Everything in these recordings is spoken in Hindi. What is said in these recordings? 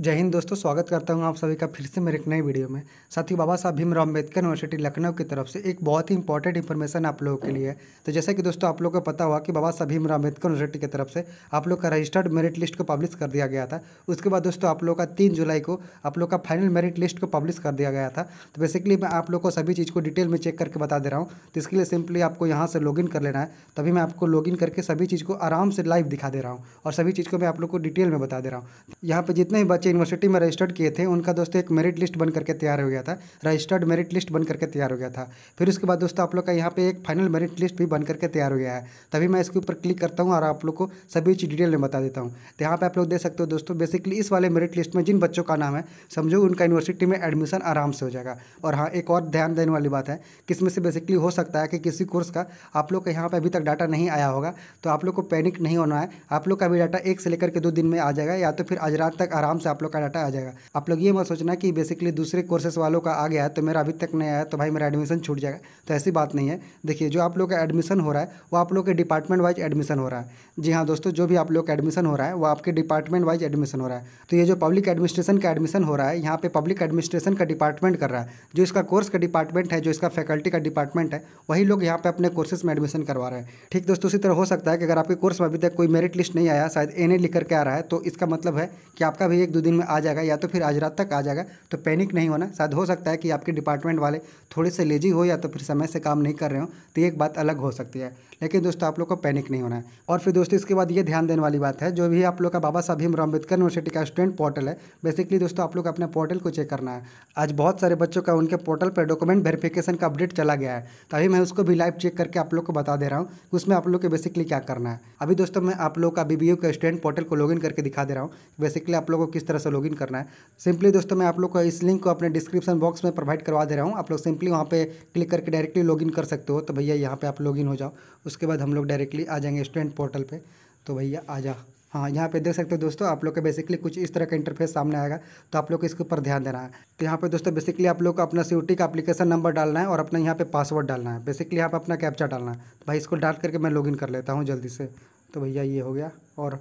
जय हिंद दोस्तों, स्वागत करता हूँ आप सभी का फिर से मेरे एक नई वीडियो में। साथ ही बाबा साहब भीमराव अंबेडकर यूनिवर्सिटी लखनऊ की तरफ़ से एक बहुत ही इंपॉर्टेंट इन्फॉर्मेशन आप लोगों के लिए है। तो जैसा कि दोस्तों, आप लोगों को पता हुआ कि बाबा साहब भीमराव अंबेडकर यूनिवर्सिटी की तरफ़ से आप लोग का रजिस्टर्ड मेरिट लिस्ट को पब्लिश कर दिया गया था। उसके बाद दोस्तों, आप लोग का तीन जुलाई को आप लोग का फाइनल मेरिट लिस्ट को पब्लिश कर दिया गया था। तो बेसिकली मैं आप लोग को सभी चीज़ को डिटेल में चेक करके बता दे रहा हूँ। तो इसके लिए सिंपली आपको यहाँ से लॉगिन कर लेना है। तभी मैं आपको लॉगिन करके सभी चीज़ को आराम से लाइव दिखा दे रहा हूँ और सभी चीज़ को मैं आप लोग को डिटेल में बता दे रहा हूँ। यहाँ पर जितने भी बच्चे यूनिवर्सिटी में रजिस्टर्ड किए थे, उनका दोस्तों एक मेरिट लिस्ट बन करके तैयार हो गया था, रजिस्टर्ड मेरिट लिस्ट बन करके तैयार हो गया था। फिर उसके बाद दोस्तों, आप लोग का यहाँ पे एक फाइनल मेरिट लिस्ट भी बन करके तैयार हो गया है। तभी मैं इसके ऊपर क्लिक करता हूँ और आप लोग को सभी चीज़ डिटेल में बता देता हूँ। तो यहाँ पर आप लोग देख सकते हो दोस्तों बेसिकली इस वाले मेरिट लिस्ट में जिन बच्चों का नाम है, समझो उनका यूनिवर्सिटी में एडमिशन आराम से हो जाएगा। और हाँ एक और ध्यान देने वाली बात है कि इसमें से बेसिकली हो सकता है कि किसी कोर्स का आप लोग का यहाँ पर अभी तक डाटा नहीं आया होगा तो आप लोग को पैनिक नहीं होना है। आप लोग का भी डाटा एक से लेकर के दो दिन में आ जाएगा, या तो फिर आज रात तक आराम से आप लोग का डाटा आ जाएगा। आप लोग ये मत सोचना कि बेसिकली दूसरे कोर्सेस वालों का आ गया है तो मेरा अभी तक नहीं आया तो भाई मेरा एडमिशन छूट जाएगा। तो ऐसी बात नहीं है। देखिए, जो आप लोग का एडमिशन हो रहा है, वो आप लोग के डिपार्टमेंट वाइज एडमिशन हो रहा है। जी हाँ दोस्तों, जो भी आप लोग का एडमिशन हो रहा है, वो आपके डिपार्टमेंट वाइज एडमिशन हो रहा है। तो ये जो पब्लिक एडमिनिस्ट्रेशन का एडमिशन हो रहा है, यहाँ पे पब्लिक एडमिनिस्ट्रेशन का डिपार्टमेंट कर रहा है। जो इसका कोर्स का डिपार्टमेंट है, जो इसका फैकल्टी का डिपार्टमेंट है, वही लोग यहाँ पे अपने कोर्सेज में एडमिशन करवा रहे हैं। ठीक, दोस्तों उसी तरह हो सकता है कि अगर आपके कोर्स में अभी तक कोई मेरिट लिस्ट नहीं आया, शायद एन ए लिख करके आ रहा है तो इसका मतलब है कि आपका भी एक दो दिन में आ जाएगा या तो फिर आज रात तक आ जाएगा तो पैनिक नहीं होना। शायद हो सकता है कि आपके डिपार्टमेंट वाले थोड़े से लेजी हो या तो फिर समय से काम नहीं कर रहे हो तो एक बात अलग हो सकती है। लेकिन दोस्तों, आप लोग को पैनिक नहीं होना है। और फिर दोस्तों, इसके बाद ये ध्यान देने वाली बात है, जो भी आप लोग का बाबा साहब भीमराव अंबेडकर यूनिवर्सिटी का स्टूडेंट पोर्टल है, बेसिकली दोस्तों, आप लोग अपने पोर्टल को चेक करना है। आज बहुत सारे बच्चों का उनके पोर्टल पर डॉक्यूमेंट वेरिफिकेशन का अपडेट चला गया है, तभी मैं उसको भी लाइव चेक करके आप लोग को बता दे रहा हूँ कि उसमें आप लोग को बेसिकली क्या करना है। अभी दोस्तों, मैं आप लोग का बी का स्टूडेंट पोर्टल को लॉगिन करके दिखा दे रहा हूँ। बेसिकली आप लोग को किस तरह से लॉगिन करना है। सिंपली दोस्तों, मैं आप लोग को इस लिंक को अपने डिस्क्रिप्शन बॉक्स में प्रोवाइड करवा दे रहा हूँ। आप लोग सिंपली वहाँ पे क्लिक करके डायरेक्टली लॉगिन कर सकते हो। तो भैया, यहाँ पे आप लॉगिन हो जाओ। उसके बाद हम लोग डायरेक्टली आ जाएँगे स्टूडेंट पोर्टल पे। तो भैया, आ जा हाँ यहाँ पे देख सकते हो दोस्तों, आप लोग का बेसिकली कुछ इस तरह का इंटरफेस सामने आएगा। तो आप लोग को इसके ऊपर ध्यान देना है। तो यहाँ पे दोस्तों बेसिकली आप लोग को अपना सी का एप्लीकेशन नंबर डालना है और अपना यहाँ पे पासवर्ड डालना है। बेसिकली यहाँ पे अपना कैप्चा डालना है। तो भाई, इसको डाल करके मैं लॉगिन कर लेता हूँ जल्दी से। तो भैया, ये हो गया। और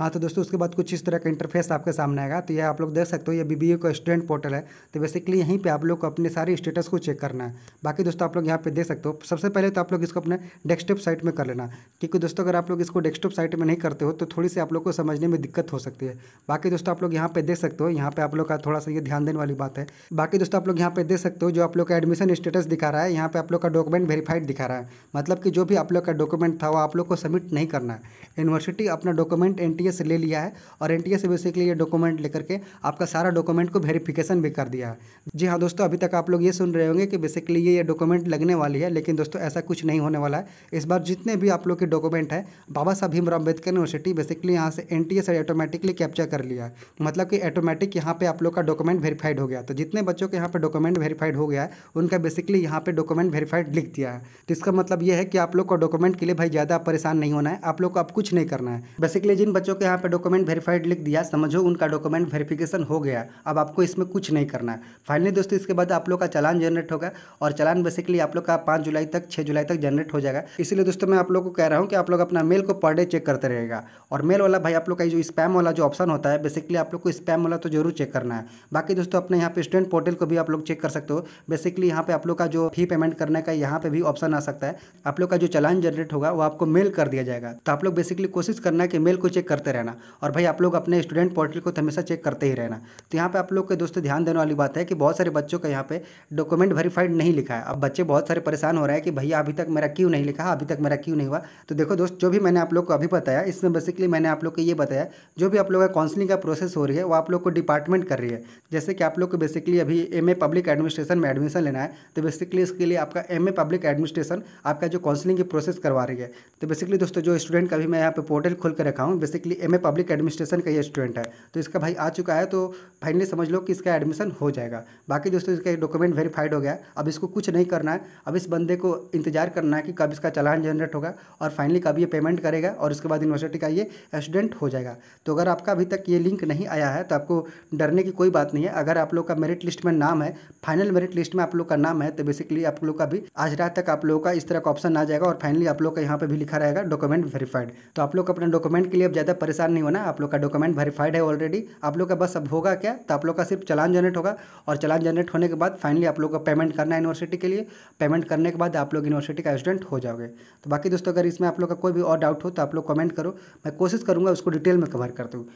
हाँ तो दोस्तों उसके बाद कुछ इस तरह का इंटरफेस आपके सामने आएगा तो ये आप लोग देख सकते हो ये बी का स्टूडेंट पोर्टल है तो बेसिकली यहीं पे आप लोग को अपने सारे स्टेटस को चेक करना है बाकी दोस्तों आप लोग यहाँ पे देख सकते हो सबसे पहले तो आप लोग इसको अपने डेस्कटॉप साइट में कर लेना क्योंकि दोस्तों अगर आप लोग इसको डेस्कटॉप साइट में नहीं करते हो तो थोड़ी सी आप लोग को समझने में दिक्कत हो सकती है बाकी दोस्तों आप लोग यहाँ पे देख सकते हो यहाँ पे आप लोग का थोड़ा सा ये ध्यान देने वाली बात है बाकी दोस्तों आप लोग यहाँ पे देख सकते हो जो आप लोग का एडमिशन स्टेटस दिखा रहा है यहाँ पे आप लोग का डॉक्यूमेंट वेरीफाइड दिखा रहा है मतलब कि जो भी आप लोग का डॉक्यूमेंट था वो आप लोग को सबमिट नहीं करना है यूनिवर्सिटी अपना डॉक्यूमेंट एन से ले लिया है और एन से बेसिकली ये डॉक्यूमेंट लेकर के आपका सारा डॉक्यूमेंट को वेरिफिकेशन भी कर दिया है। जी हाँ दोस्तों, अभी तक आप लोग ये सुन रहे होंगे कि बेसिकली ये ये डॉक्यूमेंट लगने वाली है, लेकिन दोस्तों, ऐसा कुछ नहीं होने वाला है। इस बार जितने भी आप लोग के डॉक्यूमेंट है, बाबा साहब भीमराव अंबेडकर यूनिवर्सिटी बेसिकली यहाँ से एन से ऑटोमेटिकली कैप्चर कर लिया है। मतलब कि ऑटोमेटिक यहाँ पे आप लोग का डॉक्यूमेंट वेरीफाइड हो गया। तो जितने बच्चों के यहाँ पे डॉक्यूमेंट वेरीफाइड हो गया है, उनका बेसिकली यहाँ पे डॉक्यूमेंट वेरीफाइड लिख दिया है। तो इसका मतलब यह है कि आप लोग को डॉक्यूमेंट के लिए भाई ज़्यादा परेशान नहीं होना है, आप लोग को अब कुछ नहीं करना है। बेसिकली जिन बच्चों के यहाँ पे डॉक्यूमेंट वेरीफाइड लिख दिया, समझो उनका डॉक्यूमेंट वेरिफिकेशन हो गया। अब आपको इसमें कुछ नहीं करना है। फाइनली दोस्तों, इसके बाद आप लोग का चलान जनरेट होगा और चलान बेसिकली आप लोग का पाँच जुलाई तक छः जुलाई तक जनरेट हो जाएगा। इसलिए दोस्तों, मैं आप लोग को कह रहा हूँ कि आप लोग अपना मेल को पर डे चेक करते रहेगा और मेल वाला भाई, आप लोग का जो स्पैम वाला जो ऑप्शन होता है बेसिकली आप लोग को स्पैम वाला तो ज़रूर चेक करना है। बाकी दोस्तों, अपने यहाँ पे स्टूडेंट पोर्टल को भी आप लोग चेक कर सकते हो। बेसिकली यहाँ पे आप लोग का जो फ़ी पेमेंट करने का यहाँ पे भी ऑप्शन आ सकता है। आप लोग का जो चलान जनरेट होगा, वो आपको मेल कर दिया जाएगा। तो आप लोग बेसिकली कोशिश करना है कि मेल को चेक करते रहना। और भाई, आप लोग अपने स्टूडेंट पोर्टल को हमेशा चेक करते ही रहना। तो यहाँ पे आप लोग के दोस्तों, ध्यान देने वाली बात है कि बहुत सारे बच्चों का यहाँ पे डॉक्यूमेंट वेरीफाइड नहीं लिखा है। अब बच्चे बहुत सारे परेशान हो रहे हैं कि भैया, अभी तक मेरा क्यों नहीं लिखा? अभी तक मेरा क्यों नहीं हुआ? तो देखो दोस्त, जो भी मैंने आप लोग को अभी बताया, इसमें बेसिकली मैंने आप लोग को ये बताया, जो भी आप लोग का काउंसलिंग का प्रोसेस हो रही है, वो आप लोग को डिपार्टमेंट कर रही है। जैसे कि आप लोग को बेसिकली अभी एमए पब्लिक एडमिनिस्ट्रेशन में एडमिशन लेना है तो बेसिकली इसके लिए आपका एमए पब्लिक एडमिनिस्ट्रेशन आपका जो काउंसलिंग की प्रोसेस करवा रही है। तो बेसिकली दोस्तों, जो स्टूडेंट का भी मैं यहाँ पे पोर्टल खोल कर रखा हूँ बेसिकली एम पब्लिक एडमिनिस्ट्रेशन का ये स्टूडेंट है। तो इसका भाई आ चुका है तो फाइनली समझ लो कि इसका एडमिशन हो जाएगा। बाकी दोस्तों, इसका डॉक्यूमेंट वेरीफाइड हो गया। अब इसको कुछ नहीं करना है। अब इस बंदे को इंतज़ार करना है कि कब इसका चलान जनरेट होगा और फाइनली कब ये पेमेंट करेगा और उसके बाद यूनिवर्सिटी का ये स्टूडेंट हो जाएगा। तो अगर आपका अभी तक ये लिंक नहीं आया है तो आपको डरने की कोई बात नहीं है। अगर आप लोग का मेरिट लिस्ट में नाम है, फाइनल मेरिट लिस्ट में आप लोग का नाम है तो बेसिकली आप लोग का भी आज रात तक आप लोगों का इस तरह का ऑप्शन आ जाएगा और फाइनली आप लोग का यहाँ पे भी लिखा रहेगा डॉक्यूमेंट वेरीफाइड। तो आप लोग अपने डॉक्यूमेंट के लिए अब ज़्यादा परेशान नहीं होना, आप लोग का डॉक्यूमेंट वेरीफाइड है ऑलरेडी आप लोग का बस अब होगा क्या? तो आप लोग का सिर्फ़ चलान जनरेट होगा। और चलान जनरेट होने के बाद फाइनली आप लोग का पेमेंट करना है यूनिवर्सिटी के लिए। पेमेंट करने के बाद आप लोग यूनिवर्सिटी का स्टूडेंट हो जाओगे। तो बाकी दोस्तों, अगर इसमें आप लोग का कोई भी और डाउट हो तो आप लोग कमेंट करो। मैं कोशिश करूँगा उसको डिटेल में कवर कर हूँ